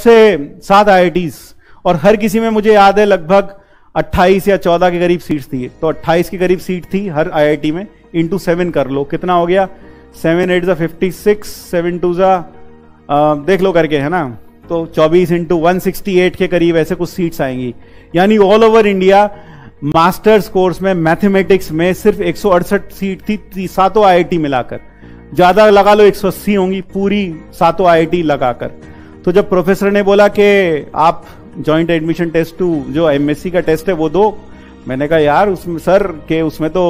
से सात आई और हर किसी में मुझे याद है लगभग 28 या 14 के करीब सीट्स थी तो 28 के करीब सीट थी हर आईआईटी में। इंटू सेवन कर लो। कितना हो गया? सेवन एट ज़ा फिफ्टी सिक्स सेवन टू ज़ा देख लो करके है ना? तो 24 इंटू वन के करीब ऐसे कुछ सीट्स आएँगी। यानी all over India masters course में मैथमेटिक्स में सिर्फ़ एक सौ अड़सठ सीट थी, सातों आईआईटी मिलाकर। ज़्यादा लगा लो 180 होंगी पूरी सातों आईआईटी लगाकर। तो जब प्रोफेसर ने बोला कि आप जॉइंट एडमिशन टेस्ट टू जो एमएससी का टेस्ट है, वो दो, मैंने कहा, यार, उसमें, सर, के उसमें तो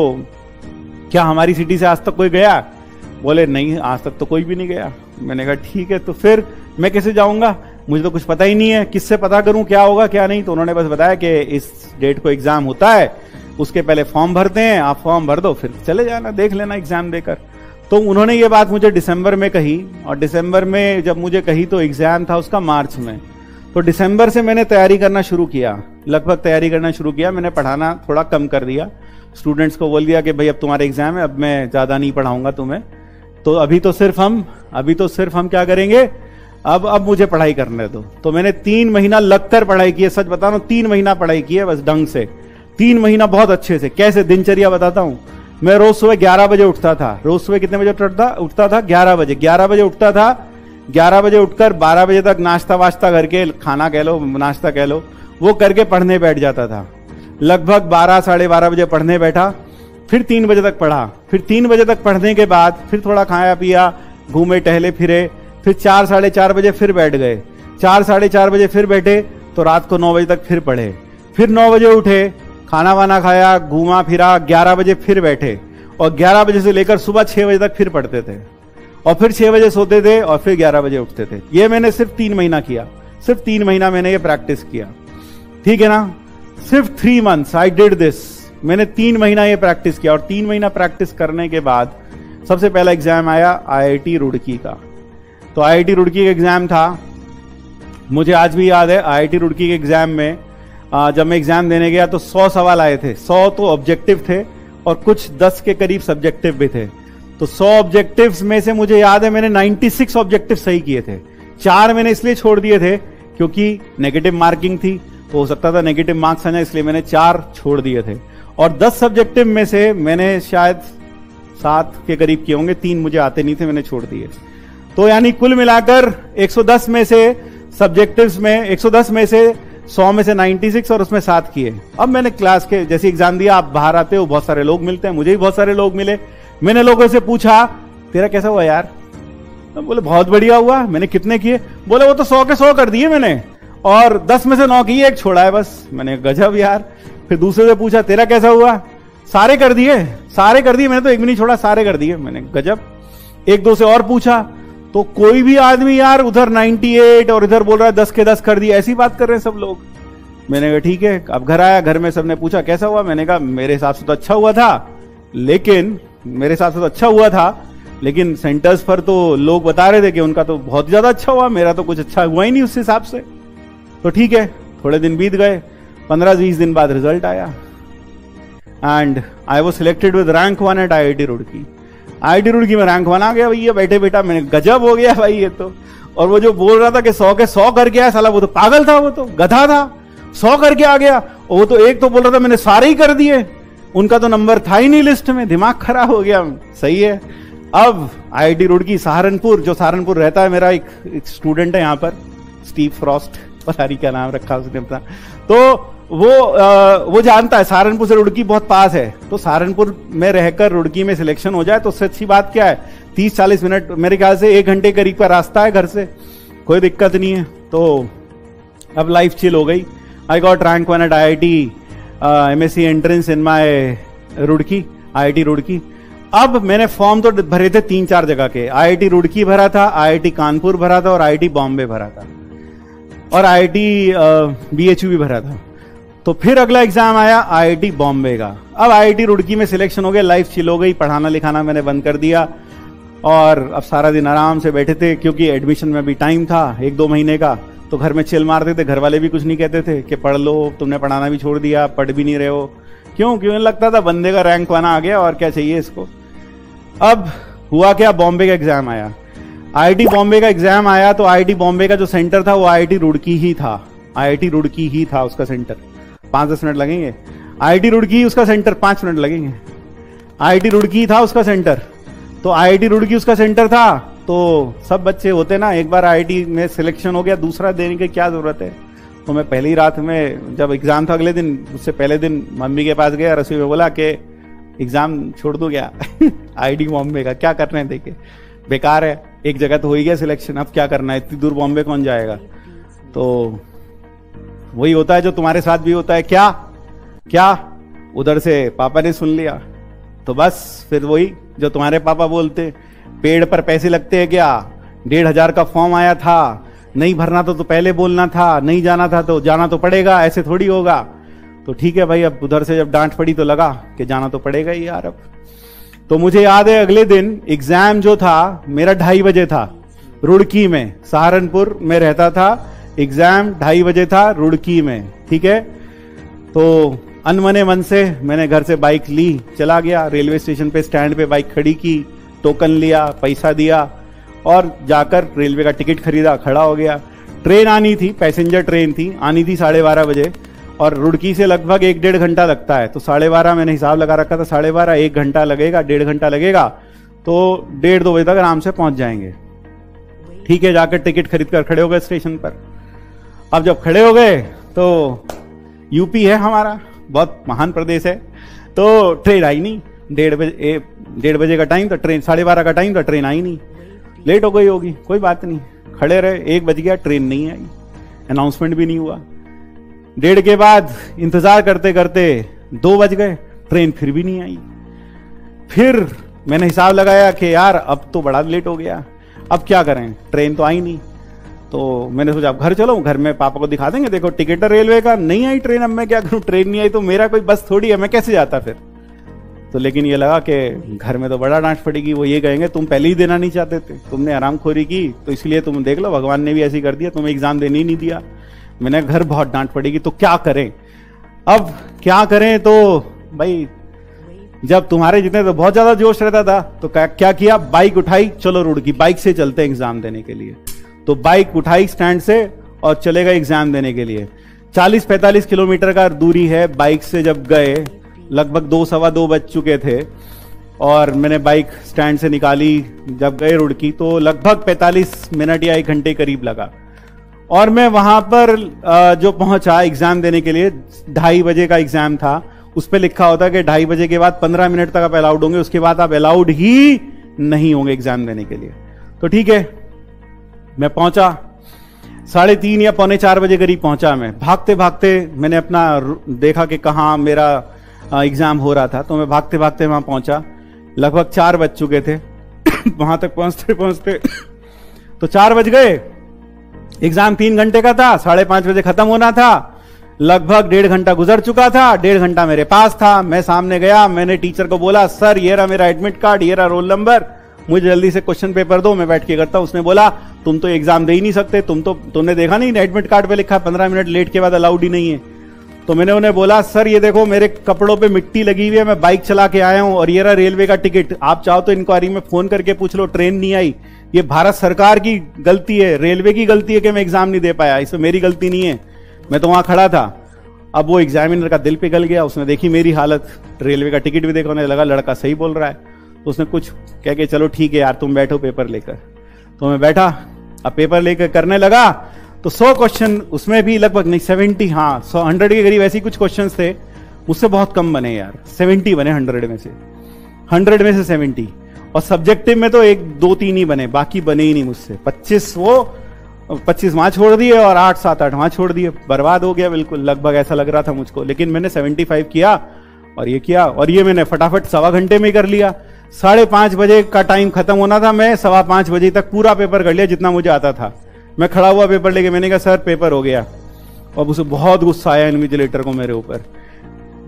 क्या हमारी सिटी से आज तक कोई गया? बोले, नहीं, आज तक तो कोई भी नहीं गया. मैंने कहा, ठीक है तो फिर मैं कैसे जाऊँगा? मुझे तो कुछ पता ही नहीं है, किससे पता करूँ, क्या होगा, क्या नहीं? तो उन्होंने बस बताया कि इस डेट को एग्ज़ाम होता है, उसके पहले फॉर्म भरते हैं, आप फॉर्म भर दो, फिर चले जाना, देख लेना एग्ज़ाम देकर। तो उन्होंने ये बात मुझे दिसंबर में कही, और दिसंबर में जब मुझे कही तो एग्ज़ाम था उसका मार्च में। तो दिसंबर से मैंने तैयारी करना शुरू किया। लगभग तैयारी करना शुरू किया, मैंने पढ़ाना थोड़ा कम कर दिया। स्टूडेंट्स को बोल दिया कि भाई अब तुम्हारा एग्ज़ाम है, अब मैं ज़्यादा नहीं पढ़ाऊँगा तुम्हें। तो अभी तो सिर्फ़ हम, अभी तो सिर्फ़ हम क्या करेंगे? अब अब मुझे पढ़ाई करने दो। तो मैंने तीन महीना लगकर पढ़ाई की है, सच बता रहा हूँ, तीन महीना पढ़ाई की है बस ढंग से। तीन महीना बहुत अच्छे से। कैसे? दिनचर्या बताता हूँ। मैं रोज सुबह ग्यारह बजे उठता था। रोज सुबह कितने बजे उठता उठता था ग्यारह बजे। ग्यारह बजे उठता था। ग्यारह बजे उठकर बारह बजे तक नाश्ता वाश्ता करके खाना कह लो, नाश्ता कह लो, वो करके पढ़ने बैठ जाता था। लगभग बारह, साढ़े बारह बजे पढ़ने बैठा, फिर तीन बजे तक पढ़ा। फिर तीन बजे तक पढ़ने के बाद फिर थोड़ा खाया पिया, घूमे, टहले, फिरे, फिर चार, साढ़े चार बजे फिर बैठ गए। चार, साढ़े चार बजे फिर बैठे तो रात को नौ बजे तक फिर पढ़े। फिर नौ बजे उठे खाना वाना खाया, घूमा फिरा, ग्यारह बजे फिर बैठे और ग्यारह बजे से लेकर सुबह छह बजे तक फिर पढ़ते थे और फिर छह बजे सोते थे और फिर ग्यारह बजे उठते थे। ये मैंने सिर्फ़ तीन महीना किया। सिर्फ़ तीन महीना मैंने ये प्रैक्टिस किया। ठीक है ना? सिर्फ़ three months I did this मैंने तीन महीना ये प्रैक्टिस किया और तीन महीना प्रैक्टिस करने के बाद सबसे पहला एग्ज़ाम आया आईआईटी रुड़की का। तो आईआईटी रुड़की का एग्ज़ाम था। मुझे आज भी याद है आईआईटी रुड़की के एग्ज़ाम में जब मैं एग्ज़ाम देने गया तो सौ सवाल आए थे। सौ तो ऑब्जेक्टिव थे और कुछ दस के करीब सब्जेक्टिव भी थे। तो सौ ऑब्जेक्टिव्स में से मुझे याद है मैंने 96 ऑब्जेक्टिव सही किए थे। चार मैंने इसलिए छोड़ दिए थे क्योंकि नेगेटिव मार्किंग थी तो हो सकता था नेगेटिव मार्क्स आना इसलिए मैंने चार छोड़ दिए थे। और दस सब्जेक्टिव में से मैंने शायद सात के करीब किए होंगे, तीन मुझे आते नहीं थे, मैंने छोड़ दिए। तो यानी कुल मिलाकर 110 में से सब्जेक्टिव्स में 110 में से सौ में से 96 और उसमें सात किए। अब मैंने क्लास के, जैसे एग्ज़ाम दिया, आप बाहर आते हो, बहुत सारे लोग मिलते हैं, मुझे भी बहुत सारे लोग मिले। मैंने लोगों से पूछा, तेरा कैसा हुआ यार? तो बोले, बहुत बढ़िया हुआ, मैंने कितने किए? बोले, वो तो सौ के सौ कर दिए मैंने, और दस में से नौ किए, एक छोड़ा है बस। मैंने गजब यार। फिर दूसरे से पूछा, तेरा कैसा हुआ? सारे कर दिए, सारे कर दिए, मैंने तो एक भी नहीं छोड़ा, सारे कर दिए। मैंने गजब। एक दो से और पूछा तो कोई भी आदमी यार उधर 98 और इधर बोल रहा है दस के दस कर दिए ऐसी बात कर रहे हैं सब लोग। मैंने कहा, ठीक है, अब घर आया, घर में सबने पूछा, कैसा हुआ? मैंने कहा, मेरे हिसाब से तो अच्छा हुआ था, लेकिन, मेरे हिसाब से तो अच्छा हुआ था, लेकिन सेंटर्स पर तो लोग बता रहे थे कि उनका तो बहुत ज़्यादा अच्छा हुआ, मेरा तो कुछ अच्छा हुआ ही नहीं उस हिसाब से। तो ठीक है, थोड़े दिन बीत गए, पंद्रह बीस दिन बाद रिज़ल्ट आया। And I was selected with rank one eight I I T Roorkee I T Roorkee में रैंक आ गया भैया बैठे बेटा मैंने गजब हो गया भाई ये तो। और वो जो बोल रहा था कि सौ के सौ करके आया साला वो तो पागल था वो तो गधा था। सौ करके आ गया। और वो तो एक तो बोल रहा था मैंने सारे ही कर दिए। उनका तो नंबर था ही नहीं लिस्ट में दिमाग खराब हो गया। सही है। अब आई आईआईटी रुड़की सहारनपुर जो सहारनपुर रहता है मेरा एक, एक स्टूडेंट है यहाँ पर स्टीव फ्रॉस्ट पता नहीं क्या नाम रखा उसने अपना। तो वो आ, वो जानता है सहारनपुर से रुड़की बहुत पास है। तो सहारनपुर में रहकर रुड़की में सिलेक्शन हो जाए तो उससे अच्छी बात क्या है? तीस चालीस मिनट मेरे ख्याल से एक घंटे करीब का रास्ता है घर से। कोई दिक्कत नहीं है। तो अब लाइफ चिल हो गई। I got rank one eight I I T M S C entrance in my Roorkee I I T Roorkee. अब मैंने फॉर्म तो भरे थे तीन चार जगह के। आई आई टी रुड़की भरा था आई आई टी कानपुर भरा था और आई आई टी बॉम्बे भरा था। और I I T B H U भी भरा था। तो फिर अगला एग्ज़ाम आया आईआईटी बॉम्बे का। अब आईआईटी रुड़की में सिलेक्शन हो गया लाइफ चिल हो गई, पढ़ाना लिखाना मैंने बंद कर दिया और अब सारा दिन आराम से बैठे थे क्योंकि एडमिशन में भी टाइम था, एक दो महीने का तो घर में चिल मारते थे घर वाले भी कुछ नहीं कहते थे कि पढ़ लो, तुमने पढ़ाना भी छोड़ दिया, पढ़ भी नहीं रहे हो। क्यों? क्यों? लगता था बंदे का रैंक वाना आ गया, और क्या चाहिए इसको? अब हुआ क्या? बॉम्बे का एग्ज़ाम आया। आईआईटी बॉम्बे का एग्ज़ाम आया तो आईआईटी बॉम्बे का जो सेंटर था वो आईआईटी रुड़की ही था। आईआईटी रुड़की ही था उसका सेंटर पाँच दस मिनट लगेंगे। आईआईटी रुड़की उसका सेंटर पाँच मिनट लगेंगे। आईआईटी रुड़की था उसका सेंटर तो आईआईटी रुड़की उसका सेंटर था। तो सब बच्चे होते ना, एक बार आईआईटी में सिलेक्शन हो गया, दूसरा देने की क्या ज़रूरत है? तो मैं पहली रात में जब एग्ज़ाम था अगले दिन, उससे पहले दिन मम्मी के पास गया, रसोई में बोला कि एग्ज़ाम छोड़ दो क्या? आईडी बॉम्बे का क्या करना है देखे? बेकार है, एक जगह तो हो ही गया सिलेक्शन अब क्या करना है? इतनी दूर बॉम्बे कौन जाएगा? तो वही होता है जो तुम्हारे साथ भी होता है। क्या? क्या? उधर से पापा ने सुन लिया। तो बस फिर वही जो तुम्हारे पापा बोलते पेड़ पर पैसे लगते हैं क्या? डेढ़ हज़ार का फॉर्म आया था। नहीं भरना तो, तो पहले बोलना था नहीं जाना था तो जाना तो पड़ेगा ऐसे थोड़ी होगा। तो ठीक है भाई अब उधर से जब डांट पड़ी तो लगा कि जाना तो पड़ेगा ही यार अब। तो मुझे याद है अगले दिन एग्ज़ाम जो था मेरा ढाई बजे था। रुड़की में सहारनपुर में रहता था। एग्ज़ाम ढाई बजे था रुड़की में, ठीक है? तो अनमने मन से मैंने घर से बाइक ली, चला गया, रेलवे स्टेशन पे स्टैंड पे बाइक खड़ी की, टोकन लिया, पैसा दिया, और जाकर रेलवे का टिकट खरीदा, खड़ा हो गया। ट्रेन आनी थी, पैसेंजर ट्रेन थी, आनी थी साढ़े बारह बजे, और रुड़की से लगभग एक डेढ़ घंटा लगता है। तो साढ़े बारह मैंने हिसाब लगा रखा था, साढ़े बारह, एक घंटा लगेगा, डेढ़ घंटा लगेगा तो डेढ़ दो बजे तक आराम से पहुँच जाएँगे। ठीक है, जाकर टिकट खरीद कर खड़े हो गए स्टेशन पर। अब जब खड़े हो गए तो यूपी है हमारा, बहुत महान प्रदेश है। तो ट्रेन आई नहीं, डेढ़ बजे डेढ़ बजे का टाइम था ट्रेन साढ़े बारह का टाइम था ट्रेन आई नहीं। लेट हो गई होगी, कोई बात नहीं। खड़े रहे, एक बज गया ट्रेन नहीं आई। अनाउंसमेंट भी नहीं हुआ। डेढ़ के बाद, इंतज़ार करते करते दो बज गए ट्रेन फिर भी नहीं आई। फिर मैंने हिसाब लगाया कि यार, अब तो बड़ा लेट हो गया। अब क्या करें? ट्रेन तो आई नहीं। तो मैंने सोचा घर चलो घर में पापा को दिखा देंगे। देखो टिकट रेलवे का नहीं आई ट्रेन अब मैं क्या करूँ? ट्रेन नहीं आई तो मेरा कोई बस थोड़ी है मैं कैसे जाता फिर? तो लेकिन ये लगा कि घर में तो बड़ा डांट पड़ेगी वो ये कहेंगे तुम पहले ही देना नहीं चाहते थे। तुमने आराम खोरी की तो इसलिए तुम देख लो भगवान ने भी ऐसी कर दिया तुम्हें एग्ज़ाम देने ही नहीं दिया। मैंने घर बहुत डांट पड़ेगी तो क्या करें? अब क्या करें तो भाई जब तुम्हारे जितने तो बहुत ज़्यादा जोश रहता था तो क्या, क्या किया? बाइक उठाई चलो रुड़ की बाइक से चलते एग्ज़ाम देने के लिए। तो बाइक उठाई स्टैंड से और चले गए एग्ज़ाम देने के लिए। 40-45 किलोमीटर का दूरी है बाइक से जब गए, लगभग दो, सवा दो बज चुके थे और मैंने बाइक स्टैंड से निकाली। जब गए रुड़की तो लगभग 45 मिनट या एक घंटे करीब लगा। और मैं वहाँ पर जो पहुँचा एग्ज़ाम देने के लिए, ढाई बजे का एग्ज़ाम था, उस पर लिखा होता कि ढाई बजे के बाद पंद्रह मिनट तक आप अलाउड होंगे, उसके बाद आप अलाउड ही नहीं होंगे एग्ज़ाम देने के लिए। तो ठीक है मैं पहुँचा। साढ़े तीन या पौने चार बजे करीब पहुँचा मैं। भागते भागते मैंने अपना देखा कि कहा मेरा एग्ज़ाम हो रहा था तो मैं भागते भागते वहाँ पहुँचा। लगभग चार बज चुके थे। वहाँ तक पहुँचते पहुँचते तो चार बज गए। एग्ज़ाम तीन घंटे का था, साढ़े पाँच बजे खत्म होना था। लगभग डेढ़ घंटा गुजर चुका था, डेढ़ घंटा मेरे पास था। मैं सामने गया, मैंने टीचर को बोला, सर, ये रहा मेरा एडमिट कार्ड ये रहा रोल नंबर मुझे जल्दी से क्वेश्चन पेपर दो, मैं बैठ के करता हूँ। उसने बोला, तुम तो एग्ज़ाम दे ही नहीं सकते, तुम तो तुमने देखा नहीं एडमिट कार्ड पे लिखा पंद्रह मिनट लेट के बाद अलाउड ही नहीं है। तो मैंने उन्हें बोला, सर, ये देखो, मेरे कपड़ों पे मिट्टी लगी हुई है, मैं बाइक चला के आया हूँ और ये रहा रेलवे का टिकट आप चाहो तो इंक्वायरी में फ़ोन करके पूछ लो ट्रेन नहीं आई। ये भारत सरकार की गलती है रेलवे की गलती है कि मैं एग्ज़ाम नहीं दे पाया, इसमें मेरी गलती नहीं है। मैं तो वहाँ खड़ा था। अब वो एग्जामिनर का दिल पिघल गया, उसने देखी मेरी हालत। रेलवे का टिकट भी देखा, उन्हें लगा, लड़का सही बोल रहा है। उसने कुछ कह के, चलो ठीक है यार, तुम बैठो पेपर लेकर. तो मैं बैठा, अब पेपर लेकर करने लगा तो सौ क्वेश्चन उसमें भी लगभग नहीं सेवेंटी हाँ सौ हंड्रेड के करीब ऐसे कुछ क्वेश्चन थे उससे बहुत कम बने यार सेवेंटी बने हंड्रेड में से हंड्रेड में से सेवेंटी और सब्जेक्टिव में तो एक, दो, तीन ही बने, बाकी बने ही नहीं मुझसे। पच्चीस वो, पच्चीस वहाँ छोड़ दिए और आठ, सात, आठ वहाँ छोड़ दिए। बर्बाद हो गया बिल्कुल, लगभग ऐसा लग रहा था मुझको, लेकिन मैंने सेवेंटी फाइव किया और ये किया और ये मैंने फटाफट सवा घंटे में कर लिया। साढ़े पाँच बजे का टाइम खत्म होना था, मैं सवा पाँच बजे तक पूरा पेपर कर लिया जितना मुझे आता था। मैं खड़ा हुआ पेपर लेके, मैंने कहा, सर, पेपर हो गया। और उसे बहुत गुस्सा आया इन्विजिलेटर को मेरे ऊपर।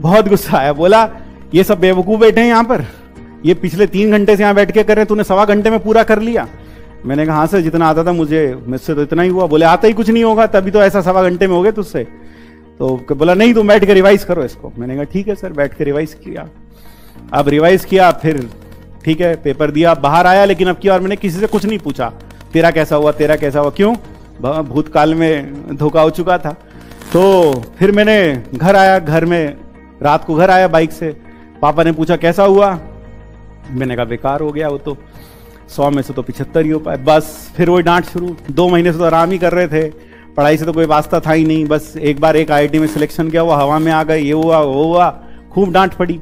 बहुत गुस्सा आया, बोला, ये सब बेवकूफ़ बैठे हैं यहाँ पर। ये पिछले तीन घंटे से यहाँ बैठ के कर रहे तूने सवा घंटे में पूरा कर लिया। मैंने कहा हाँ सर, जितना आता था मुझे, मुझसे तो इतना ही हुआ। बोले, आता ही कुछ नहीं होगा, तभी तो ऐसा सवा घंटे में हो गए तुझसे। तो बोला, नहीं, तुम बैठ के रिवाइज करो इसको। मैंने कहा, ठीक है, सर, बैठ के रिवाइज किया। अब रिवाइज किया, फिर ठीक है पेपर दिया, बाहर आया, लेकिन अब की बार मैंने किसी से कुछ नहीं पूछा। तेरा कैसा हुआ, तेरा कैसा हुआ, क्यों? भूतकाल में धोखा हो चुका था। तो फिर मैंने घर आया, घर में, रात को घर आया बाइक से। पापा ने पूछा, कैसा हुआ? मैंने कहा, बेकार हो गया वो तो। सौ में से तो पिछहत्तर ही हो पाए। बस फिर वही डांट शुरू। दो महीने से तो आराम ही कर रहे थे। पढ़ाई से तो कोई वास्ता था ही नहीं। बस एक बार एक आईआईटी में सिलेक्शन किया हुआ हवा में आ गए ये हुआ, वो हुआ। खूब डांट पड़ी।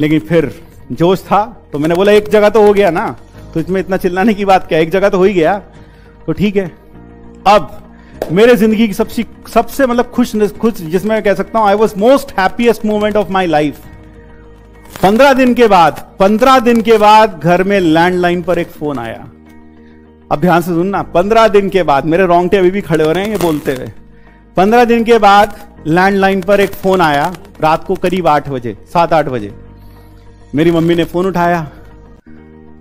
लेकिन फिर जोश था तो मैंने बोला, एक जगह तो हो गया ना तो इसमें इतना चिल्लाने की बात क्या? एक जगह तो हो ही गया। तो ठीक है। अब मेरे ज़िंदगी की सबसे सबसे मतलब खुश खुश जिसमें कह सकता हूँ I was most happiest moment of my life पंद्रह दिन के बाद, पंद्रह दिन के बाद घर में लैंडलाइन पर एक फ़ोन आया। अब ध्यान से सुनना, पंद्रह दिन के बाद, मेरे रोंगटे अभी भी खड़े हो रहे हैं, ये बोलते हुए। पंद्रह दिन के बाद लैंडलाइन पर एक फ़ोन आया, रात को करीब आठ बजे, सात आठ बजे। मेरी मम्मी ने फ़ोन उठाया।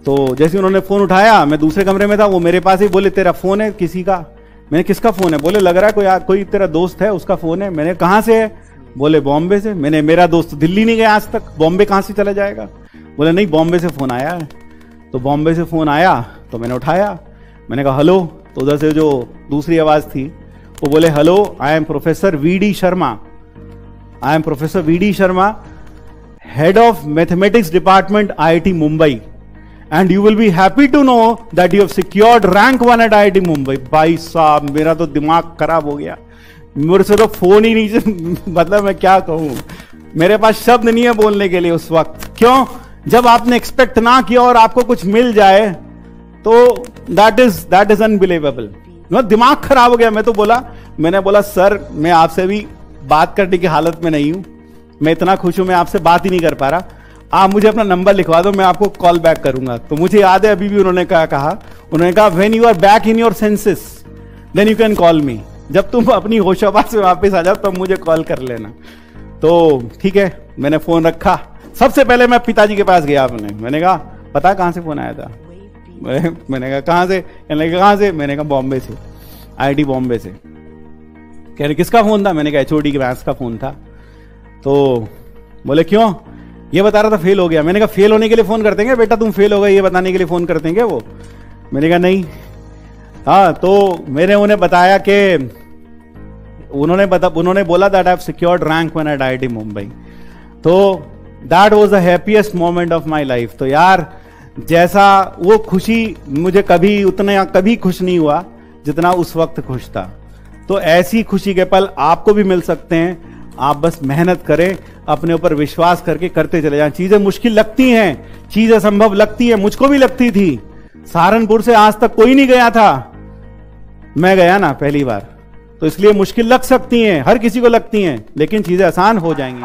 तो जैसे उन्होंने फ़ोन उठाया, मैं दूसरे कमरे में था, वो मेरे पास ही बोले, तेरा फ़ोन है किसी का? मैंने, किसका फ़ोन है? बोले, लग रहा है कोई कोई तेरा दोस्त है, उसका फ़ोन है। मैंने, कहा से है? बोले, बॉम्बे से। मैंने, मेरा दोस्त दिल्ली नहीं गया आज तक। बॉम्बे कहाँ से चला जाएगा? बोले, नहीं, बॉम्बे से फ़ोन आया है। तो बॉम्बे से फ़ोन आया तो मैंने उठाया। मैंने कहा, हेलो। तो उधर से जो दूसरी आवाज़ थी, वो बोले, hello I am professor V D Sharma I am professor V D Sharma head of mathematics department IIT Mumbai and you will be happy to know that you have secured rank one eight I Mumbai भाई साहब मेरा तो दिमाग खराब हो गया। मेरे से तो फ़ोन ही नहीं मतलब मैं क्या कहूँ? मेरे पास शब्द नहीं है बोलने के लिए उस वक्त। क्यों? जब आपने एक्सपेक्ट ना किया और आपको कुछ मिल जाए तो that is that is unbelievable दिमाग खराब हो गया। मैं तो बोला मैंने बोला, सर, मैं आपसे भी बात करने की हालत में नहीं हूँ। मैं इतना खुश हूँ, मैं आपसे बात ही नहीं कर पा रहा। आप मुझे अपना नंबर लिखवा दो, मैं आपको कॉल बैक करूँगा। तो मुझे याद है, अभी भी उन्होंने कहा कहा, उन्होंने कहा when you are back in your senses then you can call me जब तुम अपनी होशाबाज में वापस आ जाओ, तब तो मुझे कॉल कर लेना। तो ठीक है, मैंने फ़ोन रखा। सबसे पहले मैं पिताजी के पास गया अपने। मैंने कहा, पता कहाँ से फ़ोन आया था? मैंने कहा कहाँ से? कहने लगे कहाँ से? मैंने कहा, बॉम्बे से आईटी बॉम्बे से. कह रहे, किसका फ़ोन था? मैंने कहा एचओडी के मैथ्स का फ़ोन था. तो बोले, क्यों? ये बता रहा था फेल हो गया. मैंने कहा फेल होने के लिए फ़ोन करते हैं बेटा, तुम फेल हो गए, ये बताने के लिए फ़ोन करते हैं वो? मैंने कहा, नहीं। हाँ तो मैंने उन्हें बताया कि उन्होंने बता, उन्होंने बोला that I secured rank one eight I Mumbai तो that was the happiest moment of my life तो यार, जैसा वो खुशी मुझे कभी उतना, कभी खुश नहीं हुआ जितना उस वक्त खुश था। तो ऐसी खुशी के पल आपको भी मिल सकते हैं। आप बस मेहनत करें, अपने ऊपर विश्वास करके करते चले जाएँ। चीज़ें मुश्किल लगती हैं, चीज़ें संभव लगती है, मुझको भी लगती थी। सहारनपुर से आज तक कोई नहीं गया था। मैं गया ना पहली बार। तो इसलिए मुश्किल लग सकती हैं, हर किसी को लगती हैं, लेकिन चीज़ें आसान हो जाएँगी।